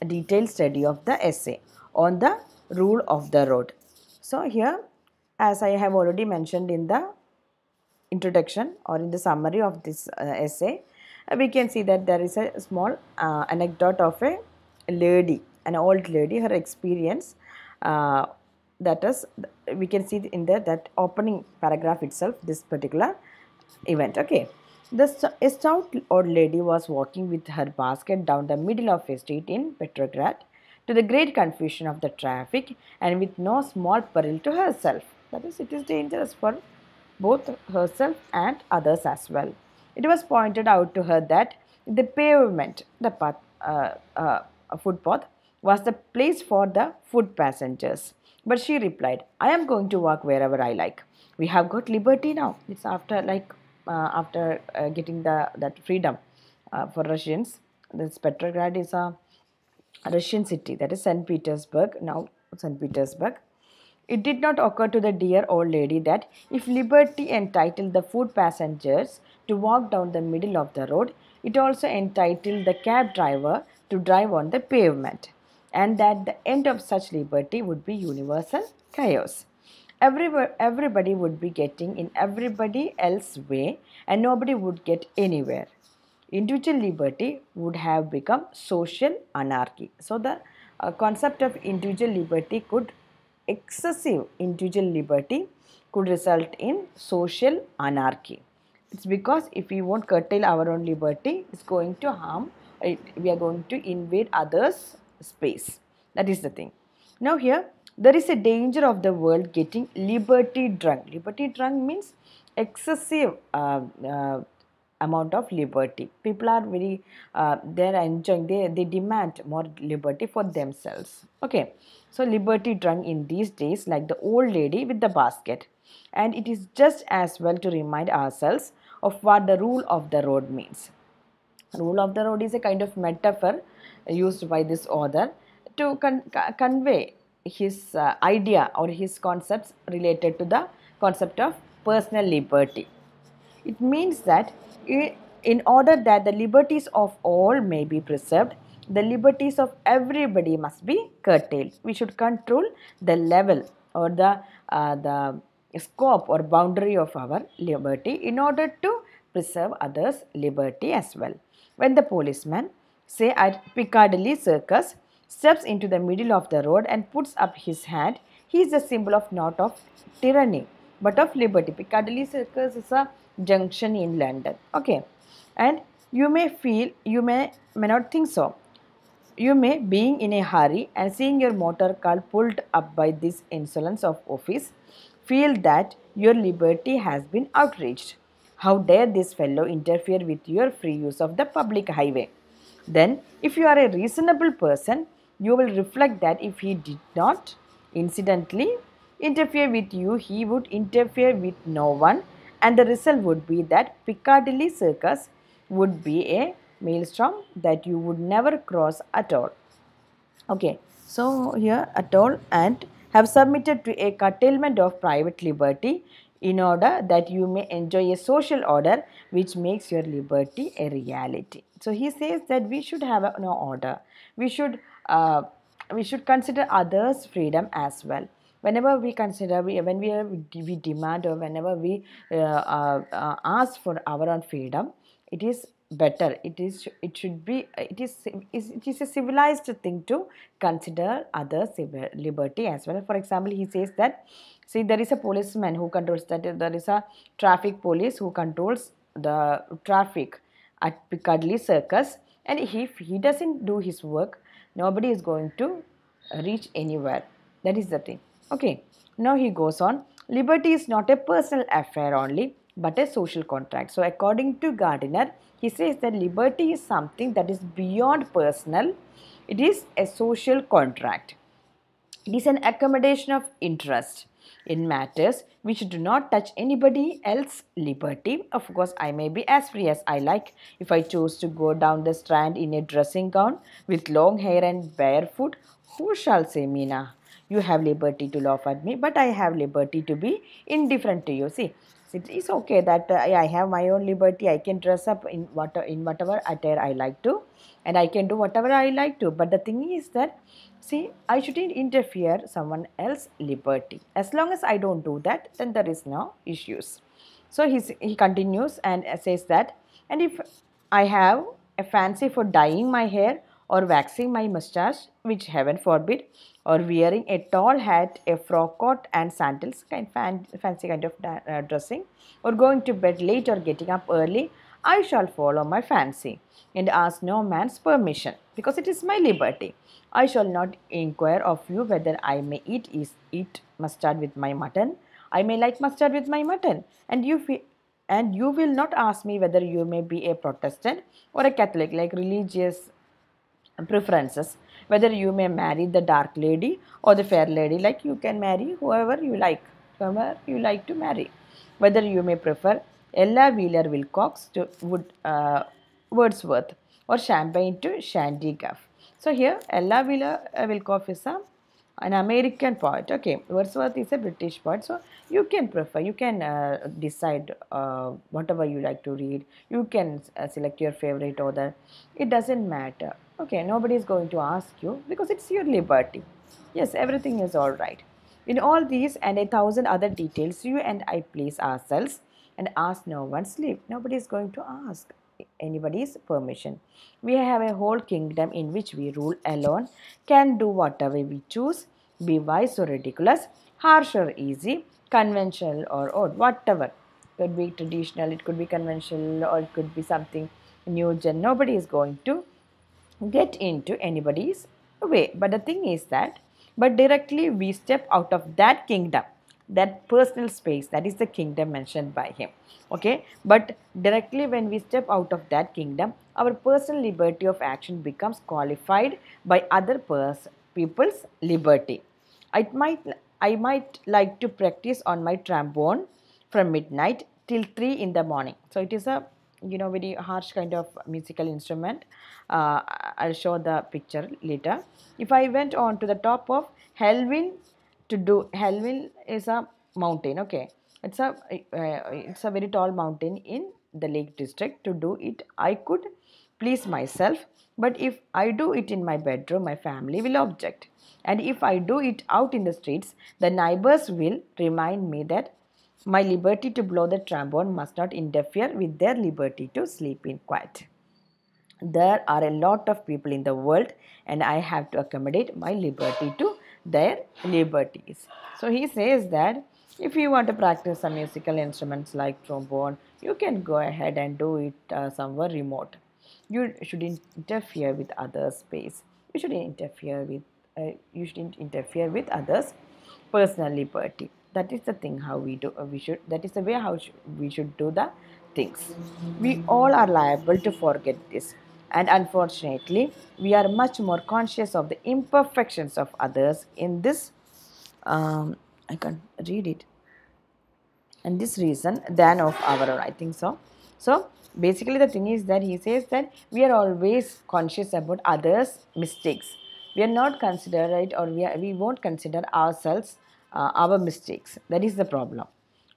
a detailed study of the essay on the rule of the road. So, here, as I have already mentioned in the introduction or in the summary of this uh, essay, uh, we can see that there is a small uh, anecdote of a lady, an old lady, her experience. Uh, that is, we can see in the that opening paragraph itself, this particular event. Okay. The stout old lady was walking with her basket down the middle of a street in Petrograd to the great confusion of the traffic and with no small peril to herself. That is, it is dangerous for both herself and others as well. It was pointed out to her that the pavement, the path, uh, uh, footpath, was the place for the foot passengers. But she replied, I am going to walk wherever I like. We have got liberty now. It's after like after uh, getting the that freedom uh, for Russians. This Petrograd is a Russian city, that is St. Petersburg, now St. Petersburg. It did not occur to the dear old lady that if liberty entitled the foot passengers to walk down the middle of the road, it also entitled the cab driver to drive on the pavement, and that the end of such liberty would be universal chaos. Every, everybody would be getting in everybody else's way, and nobody would get anywhere individual liberty would have become social anarchy. So, the uh, concept of individual liberty could, excessive individual liberty could result in social anarchy. It's because if we won't curtail our own liberty, it's going to harm, it, we are going to invade others' space. That is the thing. Now, here there is a danger of the world getting liberty drunk. Liberty drunk means excessive uh, uh, amount of liberty. People are very uh, they're enjoying they they demand more liberty for themselves. Okay. So liberty drunk in these days like the old lady with the basket. And it is just as well to remind ourselves of what the rule of the road means. Rule of the road is a kind of metaphor used by this author to con- convey his uh, idea or his concepts related to the concept of personal liberty it means that in order that the liberties of all may be preserved, the liberties of everybody must be curtailed. We should control the level or the, uh, the scope or boundary of our liberty in order to preserve others' liberty as well. When the policeman, say at Piccadilly Circus, steps into the middle of the road and puts up his hand, he is a symbol of not of tyranny but of liberty. Piccadilly Circus is a junction in London. Okay, and you may feel you may may not think so. You may, being in a hurry and seeing your motor car pulled up by this insolence of office, feel that your liberty has been outraged. How dare this fellow interfere with your free use of the public highway? Then, if you are a reasonable person, you will reflect that if he did not incidentally interfere with you, he would interfere with no one and the result would be that Piccadilly Circus would be a maelstrom that you would never cross at all. Okay, so here at all and have submitted to a curtailment of private liberty in order that you may enjoy a social order which makes your liberty a reality. So he says that we should have an order. We should uh, we should consider others' freedom as well. Whenever we consider we, when we, we demand or whenever we uh, uh, uh, ask for our own freedom it is better. It is it should be it is it is a civilized thing to consider others liberty as well. For example he says that see there is a policeman who controls that there is a traffic police who controls the traffic at Piccadilly Circus and if he doesn't do his work nobody is going to reach anywhere that is the thing Okay, now he goes on. Liberty is not a personal affair only, but a social contract. So, according to Gardiner, he says that liberty is something that is beyond personal, it is a social contract. It is an accommodation of interest in matters which do not touch anybody else's liberty. Of course, I may be as free as I like if I choose to go down the strand in a dressing gown with long hair and barefoot. Who shall say, Mina? you have liberty to laugh at me but i have liberty to be indifferent to you see it is okay that uh, I have my own liberty. I can dress up in what in whatever attire I like to, and I can do whatever I like to. But the thing is that, see, I shouldn't interfere someone else's liberty. As long as I don't do that, then there is no issues. So he's, he continues and says that, and if I have a fancy for dyeing my hair or waxing my mustache, which heaven forbid, or wearing a tall hat, a frock coat and sandals, kind fan, fancy kind of uh, dressing, or going to bed late or getting up early, I shall follow my fancy and ask no man's permission because it is my liberty. I shall not inquire of you whether I may eat is eat mustard with my mutton. I may like mustard with my mutton, and you and you will not ask me whether you may be a Protestant or a Catholic, like religious preferences whether you may marry the dark lady or the fair lady like you can marry whoever you like whoever you like to marry whether you may prefer Ella Wheeler Wilcox to Wood, uh, Wordsworth or Champagne to Shandy Gaff. So here Ella Wheeler uh, Wilcox is a an American poet. Okay, Wordsworth is a British poet. So you can prefer, you can uh, decide uh, whatever you like to read. You can uh, select your favorite author. It doesn't matter. Okay, nobody is going to ask you because it's your liberty. Yes, everything is all right. In all these and a thousand other details, you and I place ourselves and ask no one's leave. Nobody is going to ask anybody's permission. We have a whole kingdom in which we rule alone, can do whatever we choose, be wise or ridiculous, harsh or easy, conventional or odd, whatever. Could be traditional, it could be conventional, or it could be something new gen. Nobody is going to get into anybody's way. But the thing is that, but directly we step out of that kingdom that personal space that is the kingdom mentioned by him. Okay? But directly when we step out of that kingdom our personal liberty of action becomes qualified by other pers- people's liberty. I might i might like to practice on my trombone from midnight till 3 in the morning. So it is a you know very harsh kind of musical instrument. Uh, i'll show the picture later. If i went on to the top of Helvellyn to do Helvellyn is a mountain okay. It's a uh, it's a very tall mountain in the lake district to do it. I could please myself but if i do it in my bedroom my family will object. And if i do it out in the streets the neighbors will remind me that my liberty to blow the trombone must not interfere with their liberty to sleep in quiet there are a lot of people in the world and i have to accommodate my liberty to their liberties. So he says that if you want to practice some musical instruments like trombone, you can go ahead and do it uh, somewhere remote. You shouldn't interfere with others' space. You shouldn't interfere with uh, you shouldn't interfere with others' personal liberty. That is the thing how we do. We should. That is the way how sh we should do the things. We all are liable to forget this and unfortunately we are much more conscious of the imperfections of others in this um, i can't read it and this reason than of our own i think so so basically the thing is that he says that we are always conscious about others mistakes we are not considerate or we, are, we won't consider ourselves uh, our mistakes that is the problem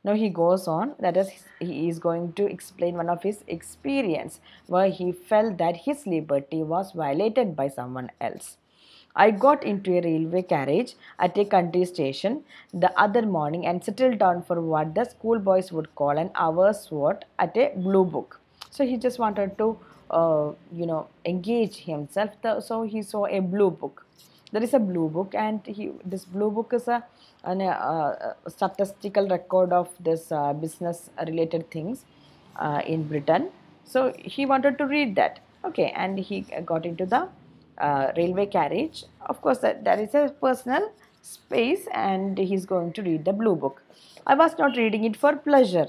now he goes on that is he is going to explain one of his experience where he felt that his liberty was violated by someone else. I got into a railway carriage at a country station the other morning and settled down for what the schoolboys would call an hour's work at a blue book. So he just wanted to, uh, you know, engage himself. So he saw a blue book. There is a blue book, and he this blue book is a an, uh, statistical record of this uh, business related things uh, in Britain. So he wanted to read that. Okay, and he got into the uh, railway carriage. Of course, that, that is a personal space, and he's going to read the blue book. I was not reading it for pleasure.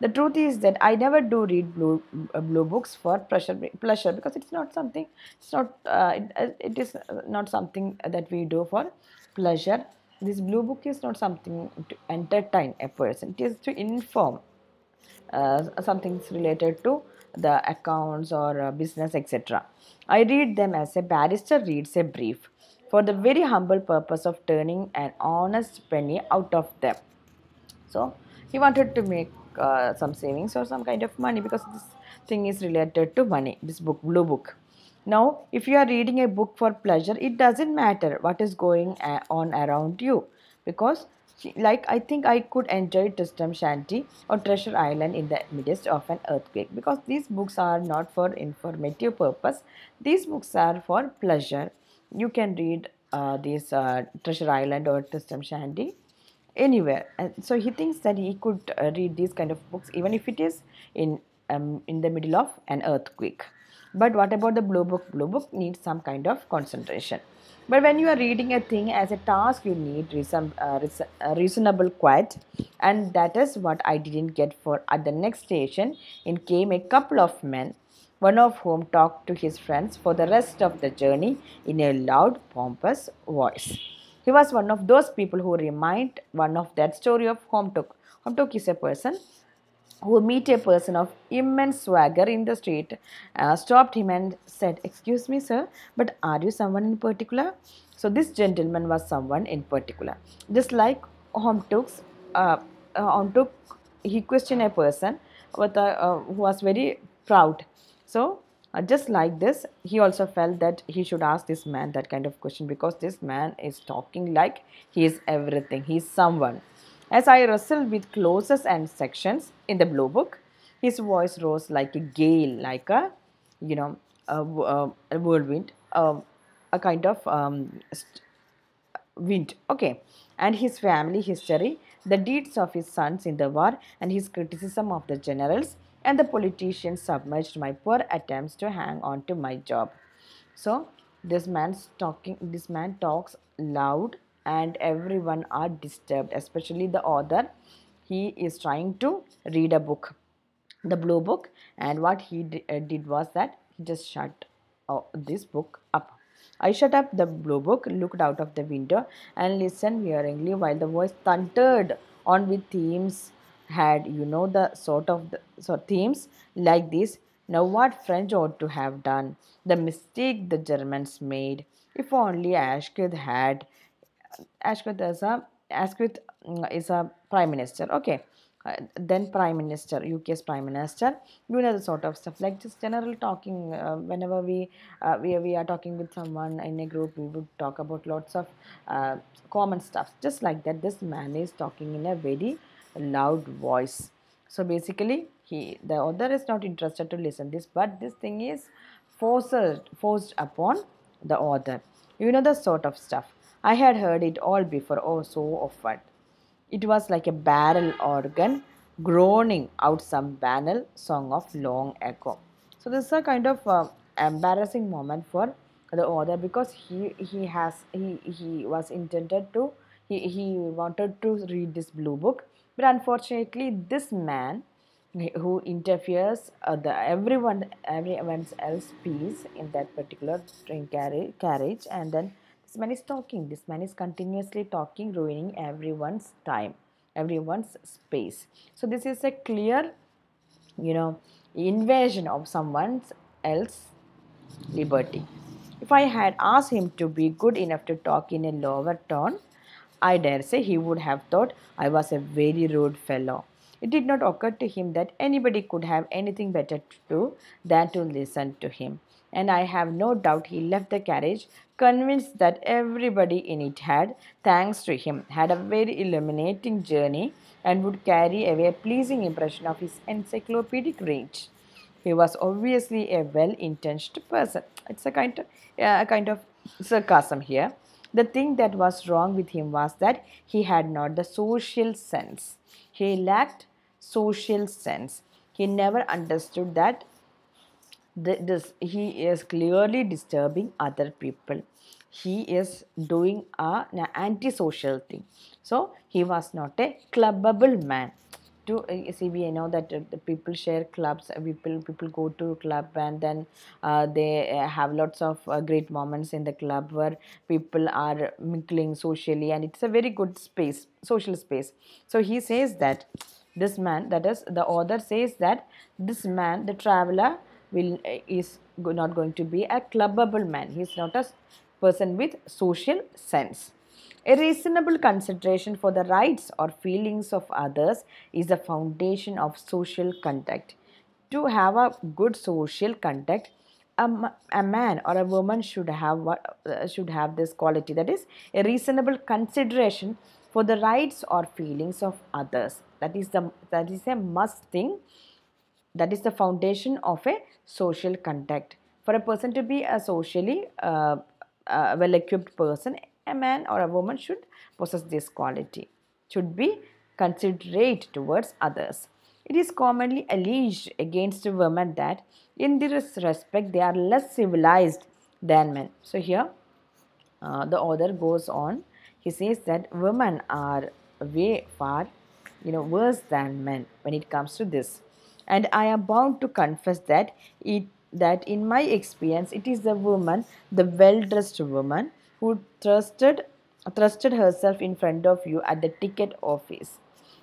The truth is that I never do read blue uh, blue books for pleasure pleasure because it's not something. It's not. Uh, it, it is not something that we do for pleasure this blue book is not something to entertain a person it is to inform uh, something related to the accounts or uh, business etc i read them as a barrister reads a brief for the very humble purpose of turning an honest penny out of them so he wanted to make uh, some savings or some kind of money because this thing is related to money this book blue book now if you are reading a book for pleasure it doesn't matter what is going on around you because like I think I could enjoy Tristram Shandy or Treasure Island in the midst of an earthquake because these books are not for informative purpose. These books are for pleasure. You can read uh, this uh, Treasure Island or Tristram Shandy anywhere. And so he thinks that he could uh, read these kind of books even if it is in um, in the middle of an earthquake. But what about the blue book? Blue book needs some kind of concentration. But when you are reading a thing as a task, you need reason, uh, uh, reasonable quiet, and that is what I didn't get. For at the next station, in came a couple of men, one of whom talked to his friends for the rest of the journey in a loud, pompous voice. He was one of those people who remind one of that story of Horne Tooke. Homtok is a person who meet a person of immense swagger in the street, uh, stopped him and said, Excuse me, sir, but are you someone in particular? So, this gentleman was someone in particular. Just like Horne Tooke's, uh, uh, Homtuk, he questioned a person with a, uh, who was very proud. So, uh, just like this, he also felt that he should ask this man that kind of question because this man is talking like he is everything, he is someone. As I wrestled with clauses and sections in the blue book, his voice rose like a gale, like a, you know, a, a, a whirlwind, um, a kind of um, wind. Okay. And his family history, the deeds of his sons in the war, and his criticism of the generals and the politicians submerged my poor attempts to hang on to my job. So this man's talking this man talks loud and everyone are disturbed, especially the author. He is trying to read a book, the blue book, and what he uh, did was that he just shut uh, this book up. I shut up the blue book, looked out of the window, and listened wearingly while the voice thundered on with themes had you know the sort of the so themes like this now what french ought to have done? The mistake the germans made. If only Asquith had Asquith is a Asquith mm, is a prime minister. Okay uh, then prime minister uk's prime minister. You know the sort of stuff like just general talking uh, whenever we, uh, we we are talking with someone in a group we would talk about lots of uh, common stuff. Just like that this man is talking in a very loud voice. So basically he the author is not interested to listen this but this thing is forced forced upon the author. You know the sort of stuff. I had heard it all before oh so often it was like a barrel organ groaning out some banal song of long ago. So this is a kind of uh, embarrassing moment for the author because he he has he he was intended to he he wanted to read this blue book, but unfortunately this man who interferes uh, the everyone everyone else peace in that particular train carriage carriage and then this man is talking. This man is continuously talking ruining everyone's time everyone's space. So this is a clear you know invasion of someone's else liberty. If i had asked him to be good enough to talk in a lower tone i dare say he would have thought i was a very rude fellow it did not occur to him that anybody could have anything better to do than to listen to him and I have no doubt he left the carriage convinced that everybody in it had, thanks to him, had a very illuminating journey and would carry away a pleasing impression of his encyclopedic range. He was obviously a well-intentioned person. It's a kind of a kind of sarcasm here. The thing that was wrong with him was that he had not the social sense. He lacked social sense. He never understood that this he is clearly disturbing other people he is doing a, an antisocial thing so he was not a clubbable man to uh, see we know that uh, the people share clubs uh, people people go to club and then uh, they uh, have lots of uh, great moments in the club where people are mingling socially and it's a very good space social space. So he says that this man that is the author says that this man the traveler will is not going to be a clubbable man. He is not a person with social sense A reasonable consideration for the rights or feelings of others is the foundation of social conduct. To have a good social conduct, a man or a woman should have what uh, should have this quality that is a reasonable consideration for the rights or feelings of others. That is the that is a must thing that is the foundation of a social conduct for a person to be a socially uh, uh, well equipped person a man or a woman should possess this quality should be considerate towards others. It is commonly alleged against women that in this respect they are less civilized than men. So here uh, the author goes on. He says that women are way far you know worse than men when it comes to this. And i am bound to confess that it that in my experience it is the woman the well dressed woman who trusted trusted herself in front of you at the ticket office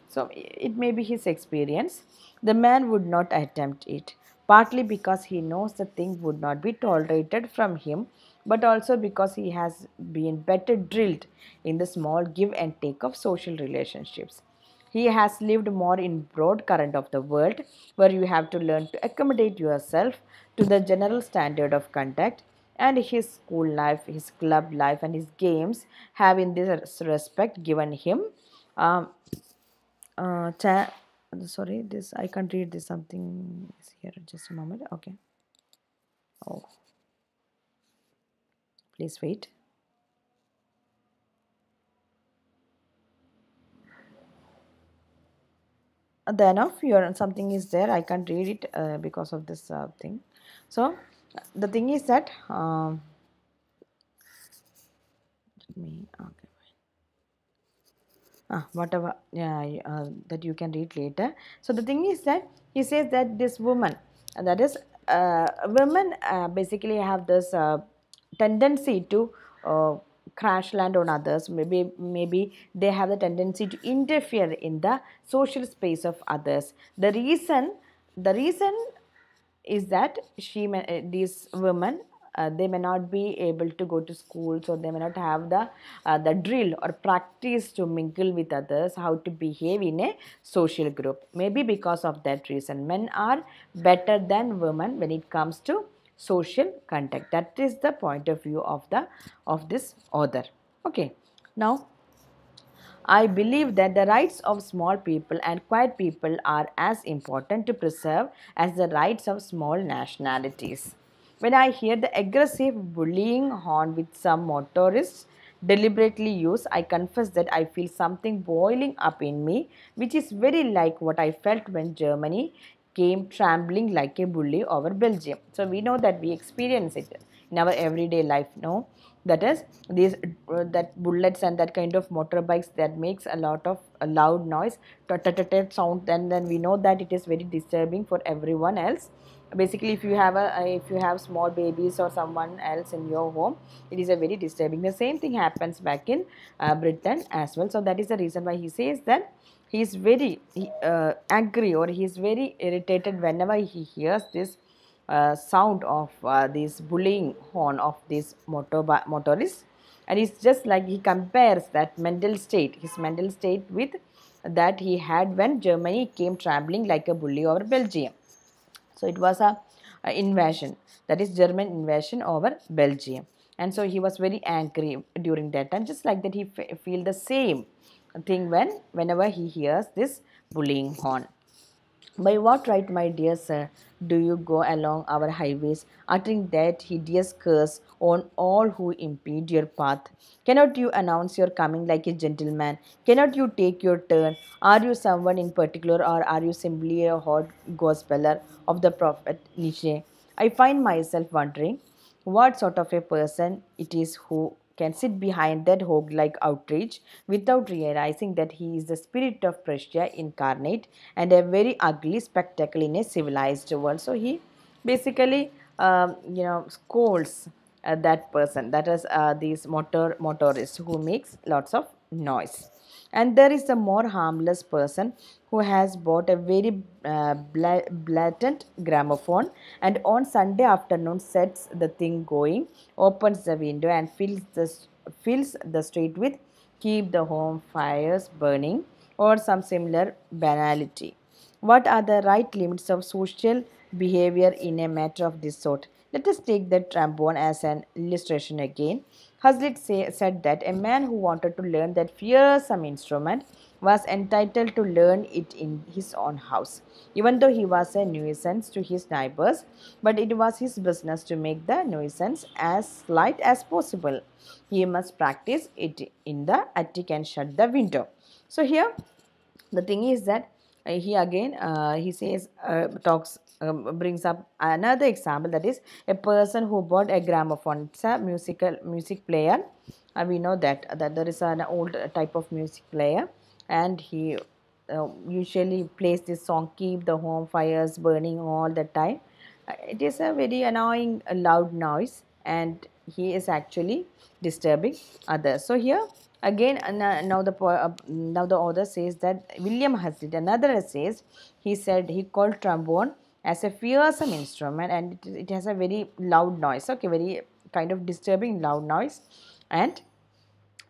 so it may be his experience. The man would not attempt it, partly because he knows the thing would not be tolerated from him, but also because he has been better drilled in the small give and take of social relationships. He has lived more in broad current of the world where you have to learn to accommodate yourself to the general standard of conduct and his school life, his club life and his games have in this respect given him. Um, uh, sorry this i can't read this something is here just a moment okay. Oh. Please wait. Then of your something is there i can't read it uh, because of this uh, thing. So the thing is that um, let me okay ah, whatever yeah, uh, that you can read later. So the thing is that he says that this woman, that is, uh, women uh, basically have this uh, tendency to uh, crash land on others. Maybe maybe they have the tendency to interfere in the social space of others. The reason, the reason is that she may, uh, these women uh, they may not be able to go to school so they may not have the uh, the drill or practice to mingle with others how to behave in a social group. Maybe because of that reason men are better than women when it comes to social contact. That is the point of view of the of this author. Okay. Now I believe that the rights of small people and quiet people are as important to preserve as the rights of small nationalities. When I hear the aggressive bullying horn which some motorists deliberately use, I confess that I feel something boiling up in me, which is very like what I felt when Germany came trembling like a bully over Belgium. So we know that we experience it in our everyday life, no? That is these uh, that bullets and that kind of motorbikes that makes a lot of a loud noise tut sound and then we know that it is very disturbing for everyone else. Basically if you have a if you have small babies or someone else in your home it is a very disturbing. The same thing happens back in uh, britain as well. So that is the reason why he says that he is very uh, angry or he is very irritated whenever he hears this uh, sound of uh, this bullying horn of this motor motorist. And it's just like he compares that mental state his mental state with that he had when germany came traveling like a bully over belgium. So it was a, a invasion. That is german invasion over belgium. And so he was very angry during that time just like that he feel the same thing when whenever he hears this bullying horn by what right, my dear sir, do you go along our highways, uttering that hideous curse on all who impede your path? Cannot you announce your coming like a gentleman? Cannot you take your turn? Are you someone in particular, or are you simply a hot gospeler of the prophet Nietzsche? I find myself wondering what sort of a person it is who can sit behind that hog like outrage without realizing that he is the spirit of Prussia incarnate and a very ugly spectacle in a civilized world. So he basically, um, you know, scolds uh, that person, that is uh, these motor motorists who makes lots of noise and there is a more harmless person who has bought a very uh, blatant gramophone and on sunday afternoon sets the thing going opens the window and fills the fills the street with keep the home fires burning, or some similar banality. What are the right limits of social behavior in a matter of this sort? Let us take the trombone as an illustration again. Hazlitt say, said that a man who wanted to learn that fearsome instrument was entitled to learn it in his own house, even though he was a nuisance to his neighbors, but it was his business to make the nuisance as slight as possible. He must practice it in the attic and shut the window. So, here the thing is that he again uh, he says uh, talks um, brings up another example that is a person who bought a gramophone. It's a musical music player. Uh, we know that that there is an old type of music player and he uh, usually plays this song keep the home fires burning all the time. Uh, it is a very annoying uh, loud noise and he is actually disturbing others. So here again now the uh, now the author says that william hazlitt another says he said he called trombone as a fearsome instrument and it, it has a very loud noise. Okay very kind of disturbing loud noise. And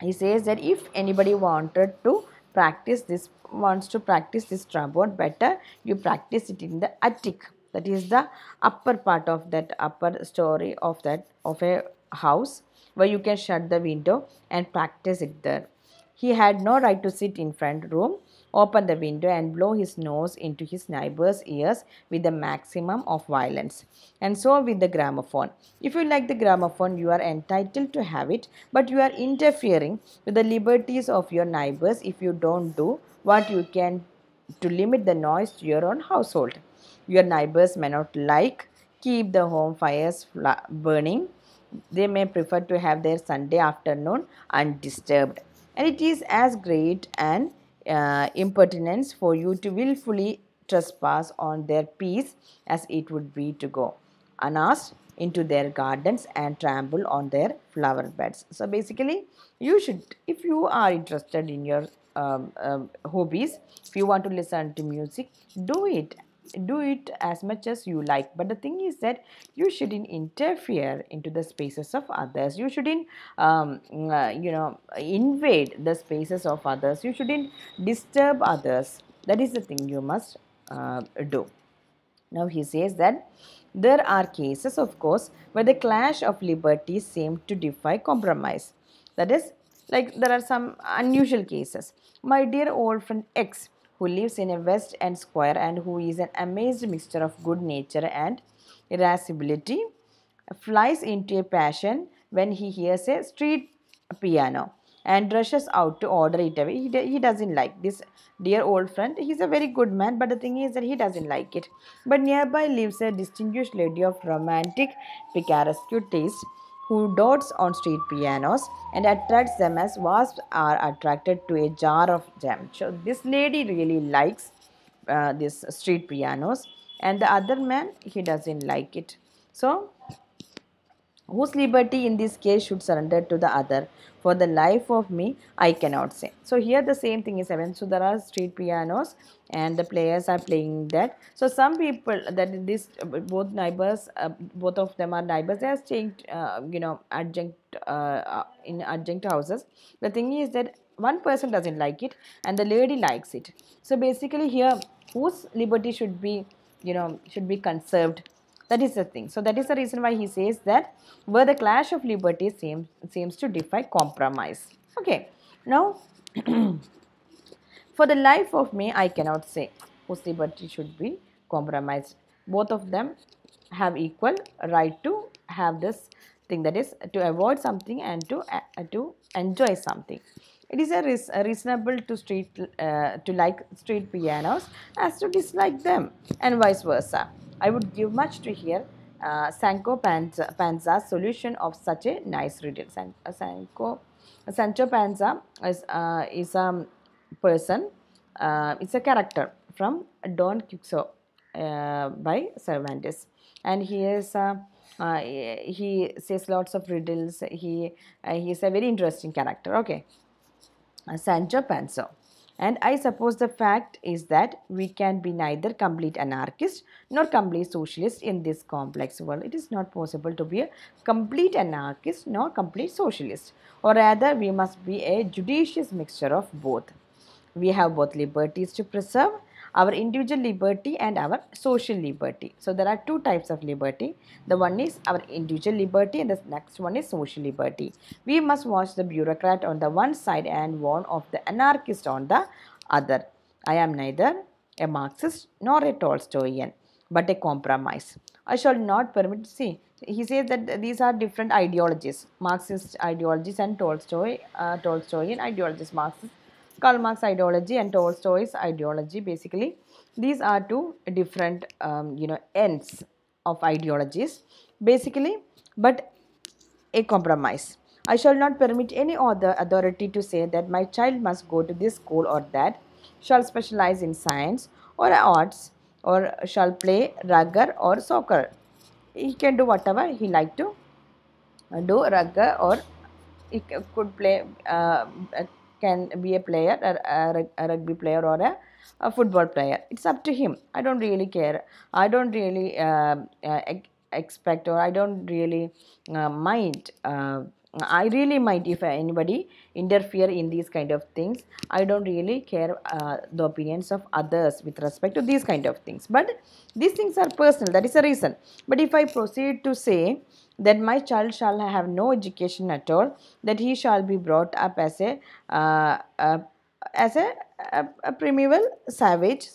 he says that if anybody wanted to practice this wants to practice this trombone better you practice it in the attic. That is the upper part of that upper story of that of a house where you can shut the window and practice it there he had no right to sit in front room, open the window and blow his nose into his neighbor's ears with the maximum of violence. And so with the gramophone. If you like the gramophone, you are entitled to have it, but you are interfering with the liberties of your neighbors if you don't do what you can to limit the noise to your own household. Your neighbors may not like keep the home fires burning. They may prefer to have their Sunday afternoon undisturbed. And it is as great an uh, impertinence for you to willfully trespass on their peace as it would be to go unasked into their gardens and trample on their flower beds. So basically, you should, if you are interested in your um, um, hobbies, if you want to listen to music, do it. Do it as much as you like. But the thing is that you shouldn't interfere into the spaces of others. You shouldn't, um, uh, you know, invade the spaces of others. You shouldn't disturb others. That is the thing you must uh, do. Now he says that there are cases, of course, where the clash of liberties seem to defy compromise. That is, like there are some unusual cases. My dear old friend X, who lives in a West End square and who is an amazed mixture of good nature and irascibility, flies into a passion when he hears a street piano and rushes out to order it away. He, he doesn't like this dear old friend. He's a very good man, but the thing is that he doesn't like it. But nearby lives a distinguished lady of romantic picaresque taste who dotes on street pianos and attracts them as wasps are attracted to a jar of jam. So this lady really likes uh, these street pianos, and the other man he doesn't like it. So whose liberty in this case should surrender to the other? For the life of me i cannot say. So here the same thing is happening so there are street pianos and the players are playing that. So some people that this both neighbors uh, both of them are neighbors. They are staying uh, you know adjunct uh, uh, in adjunct houses. The thing is that one person doesn't like it and the lady likes it. So basically here whose liberty should be you know should be conserved that is the thing. So that is the reason why he says that where the clash of liberties seems seems to defy compromise. Okay. Now, for the life of me, I cannot say whose liberty should be compromised. Both of them have equal right to have this thing that is to avoid something and to uh, to enjoy something. It is a reasonable to street uh, to like street pianos as to dislike them, and vice versa. I would give much to hear uh, Sancho Panza, Panza's solution of such a nice riddle. San, uh, Sancho, Sancho Panza is uh, is a person. Uh, it's a character from Don Quixote uh, by Cervantes, and he is. Uh, uh, he says lots of riddles. He uh, he is a very interesting character. Okay, uh, Sancho Panza. And I suppose the fact is that we can be neither complete anarchist nor complete socialist in this complex world. It is not possible to be a complete anarchist nor complete socialist, or rather, we must be a judicious mixture of both. We have both liberties to preserve our individual liberty and our social liberty. So, there are two types of liberty. The one is our individual liberty, and the next one is social liberty. We must watch the bureaucrat on the one side and warn of the anarchist on the other. I am neither a Marxist nor a Tolstoyan, but a compromise. I shall not permit, see, he says that these are different ideologies Marxist ideologies and Tolstoy, uh, Tolstoyan ideologies. Marxist Karl Marx ideology and Tolstoy's ideology. Basically, these are two different, um, you know, ends of ideologies. Basically, but a compromise. I shall not permit any other authority to say that my child must go to this school or that, shall specialize in science or arts, or shall play rugby or soccer. He can do whatever he like to do rugby or he could play uh, can be a player, a, a rugby player or a, a, football player. It's up to him. I don't really care. I don't really uh, uh, expect or I don't really uh, mind. Uh, I really mind if anybody interfere in these kind of things. I don't really care uh, the opinions of others with respect to these kind of things. But these things are personal. That is the reason. But if I proceed to say that my child shall have no education at all, that he shall be brought up as a, uh, uh, as a, a, a primeval savage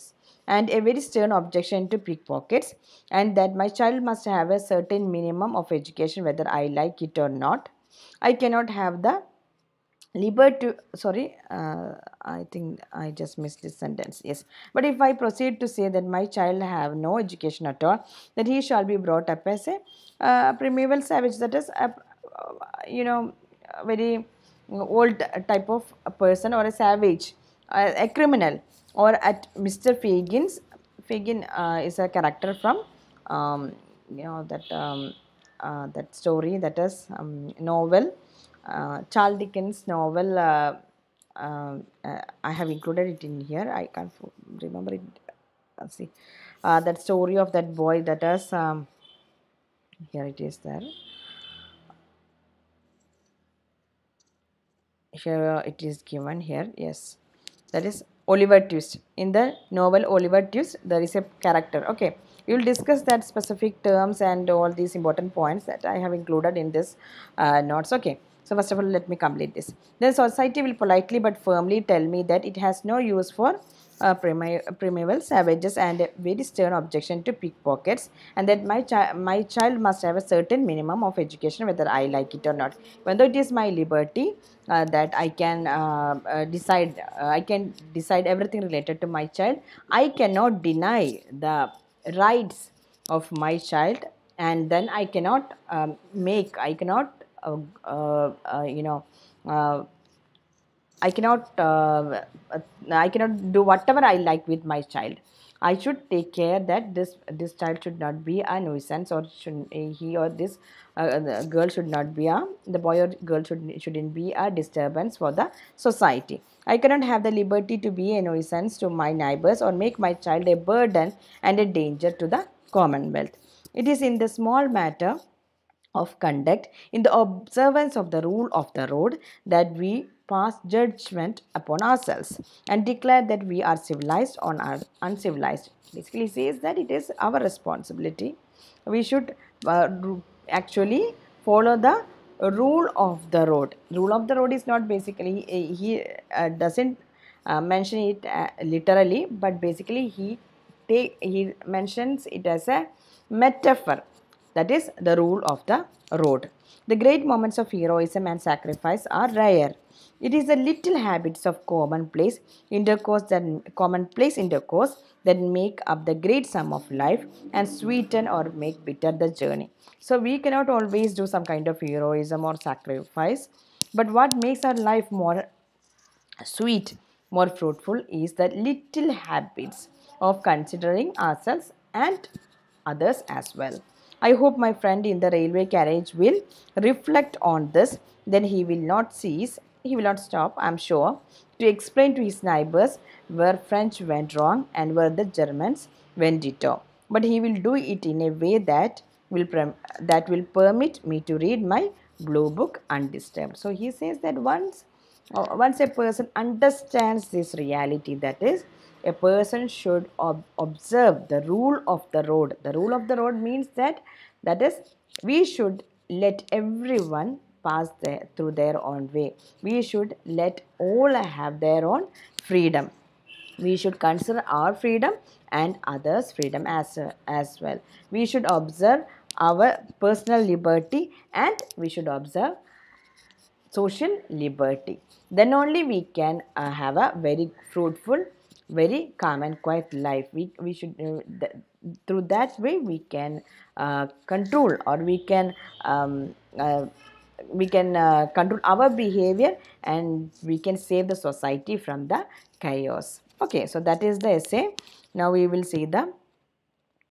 and a very stern objection to pickpockets and that my child must have a certain minimum of education whether I like it or not. I cannot have the liberty sorry uh, i think i just missed this sentence yes. But if i proceed to say that my child have no education at all that he shall be brought up as a uh, primeval savage that is a, you know very old type of person or a savage a criminal. Or at mr fagin's fagin uh, is a character from um, you know that um, uh, that story that is um, novel. uh, Charles Dickens novel. Uh, uh, I have included it in here. I can't remember it. Let's see that story of that boy that is. Um, here it is there. Here it is given here. Yes, that is Oliver Twist. In the novel Oliver Twist, there is a character. Okay, we will discuss that specific terms and all these important points that I have included in this uh, notes. Okay. So first of all, let me complete this. The society will politely but firmly tell me that it has no use for uh, primeval savages and a very stern objection to pickpockets and that my, chi my child must have a certain minimum of education whether I like it or not. Even though it is my liberty uh, that I can uh, uh decide, uh, I can decide everything related to my child, I cannot deny the rights of my child and then I cannot um, make, I cannot Uh, uh, uh, you know I cannot I cannot do whatever I like with my child. I should take care that this this child should not be a nuisance or should he or this uh, girl should not be a the boy or girl should shouldn't be a disturbance for the society. I cannot have the liberty to be a nuisance to my neighbors or make my child a burden and a danger to the commonwealth. It is in the small matter of conduct in the observance of the rule of the road that we pass judgment upon ourselves and declare that we are civilized or are uncivilized. Basically says that it is our responsibility. We should uh, actually follow the rule of the road. Rule of the road is not basically, uh, he uh, doesn't uh, mention it uh, literally, but basically he take, he mentions it as a metaphor that is the rule of the road. The great moments of heroism and sacrifice are rare. It is the little habits of commonplace intercourse that commonplace intercourse that make up the great sum of life and sweeten or make bitter the journey. So we cannot always do some kind of heroism or sacrifice, but what makes our life more sweet, more fruitful is the little habits of considering ourselves and others as well. I hope my friend in the railway carriage will reflect on this. Then he will not cease he will not stop, I'm sure, to explain to his neighbors where French went wrong and where the Germans went ditto. But he will do it in a way that will that will permit me to read my blue book undisturbed. So he says that once uh, once a person understands this reality, that is, a person should ob- observe the rule of the road. The rule of the road means that that is we should let everyone pass through their own way. We should let all have their own freedom. We should consider our freedom and others' freedom as, as well. We should observe our personal liberty and we should observe social liberty. Then only we can uh, have a very fruitful, very calm and quiet life. We, we should, uh, th- through that way, we can uh, control or we can. Um, uh, we can uh, control our behavior and we can save the society from the chaos okay so that is the essay now we will see the